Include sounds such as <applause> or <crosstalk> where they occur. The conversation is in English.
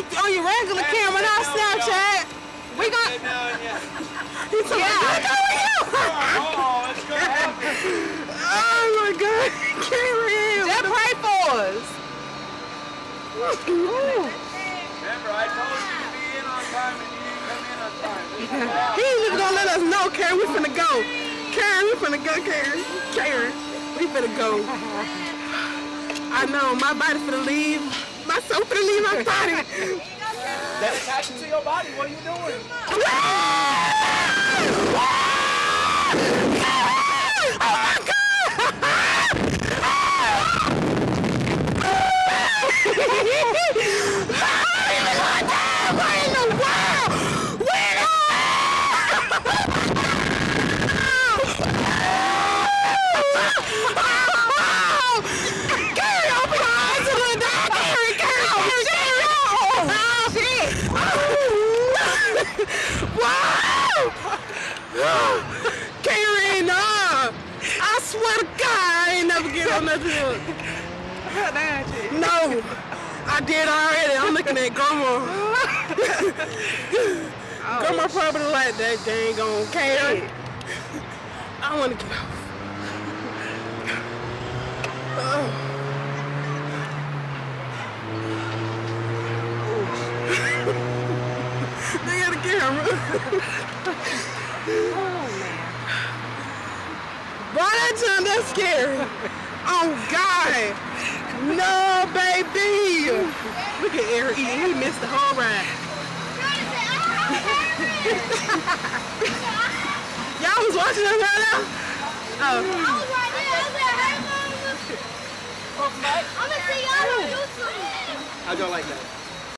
on your regular camera, not Snapchat. We got. He's talking yeah. about, look over you. Oh, it's gonna happen. Oh my God, <laughs> Karen. Just pray for us. Remember, I told you to be in on time and you didn't come in on time. This is <laughs> wrong. He ain't even gonna let us know, Karen. We finna go. Karen, we finna go, Karen. Karen, we finna go. <laughs> I know, my body finna leave. My soul finna leave my body. That's attaching to your body. What are you doing? <laughs> Karen, nah. I swear to God, I ain't never get on nothing <laughs> else. No, I did already. I'm looking at grandma. <laughs> grandma probably like that dang on Karen. I want to get off. Oh. They got a camera. Oh man. Boy, that time that's scary. Oh God. No, baby. Look at Eric eating. He missed the whole ride. <laughs> Y'all was watching us right now? Oh. I'm gonna see y'all on YouTube. How'd y'all like that?